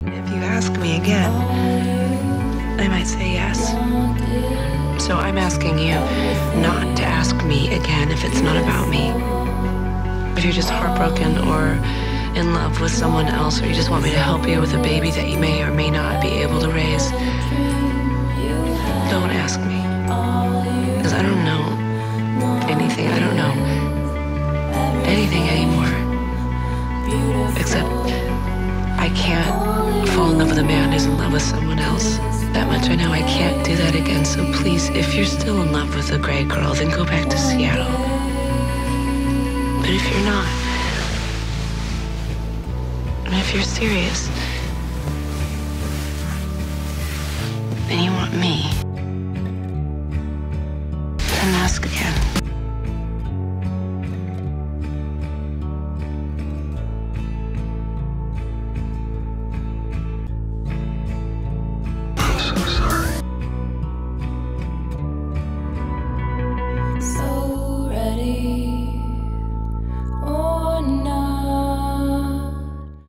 If you ask me again, I might say yes. So I'm asking you not to ask me again if it's not about me. If you're just heartbroken or in love with someone else, or you just want me to help you with a baby that you may or may not be able to raise, don't ask me. Because I don't know anything. I don't know anything anymore. Man who's in love with someone else. That much I know I can't do that again. So please, if you're still in love with a Grey girl, then go back to Seattle. But if you're not, and if you're serious, then you want me, then ask again.